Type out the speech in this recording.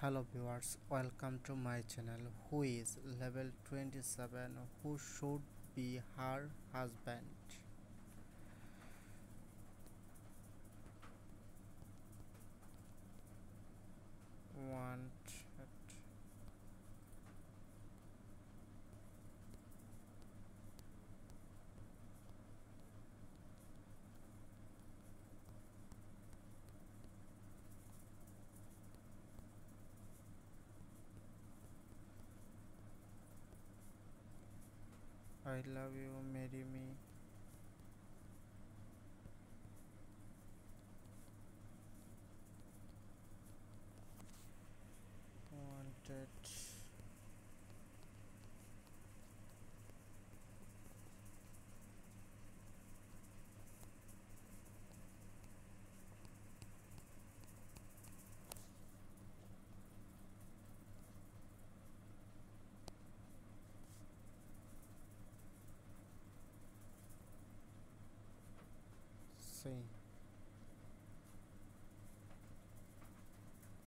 hello viewers welcome to my channel who is level 27 who should be her husband I love you, marry me. Wanted. Sim